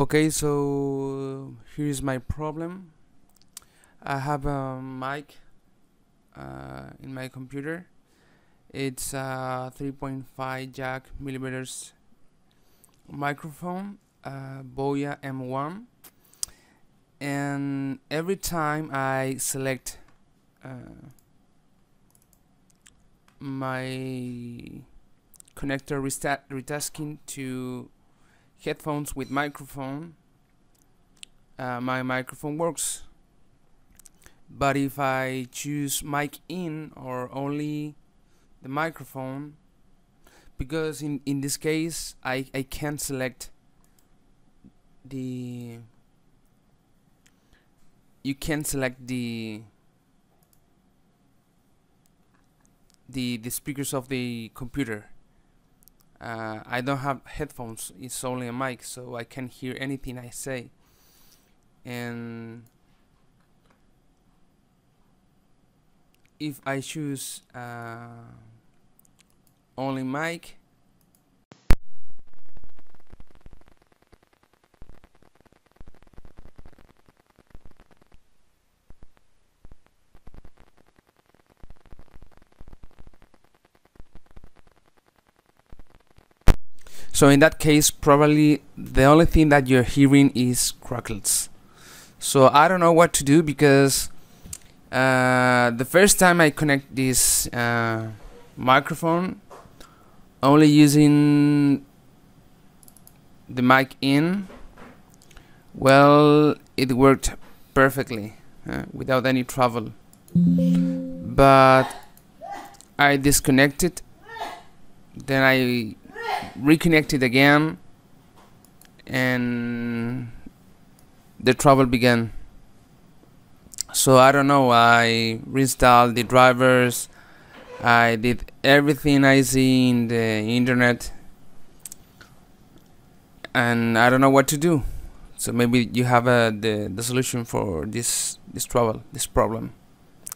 Okay, so here is my problem. I have a mic uh, in my computer. It's a 3.5 jack millimeters microphone, uh, Boya M1, and every time I select uh, my connector retasking to headphones with microphone uh, my microphone works. But if I choose mic in or only the microphone because in, in this case I, I can't select the you can select the the the speakers of the computer uh, I don't have headphones it's only a mic so I can't hear anything I say. And if I choose uh, only mic So in that case, probably the only thing that you're hearing is crackles. So I don't know what to do because uh, the first time I connect this uh, microphone, only using the mic in, well, it worked perfectly uh, without any trouble. But I disconnected, then I reconnected again and the trouble began. So I don't know I reinstalled the drivers I did everything I see in the internet and I don't know what to do. So maybe you have a, the, the solution for this this trouble this problem.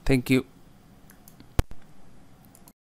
Thank you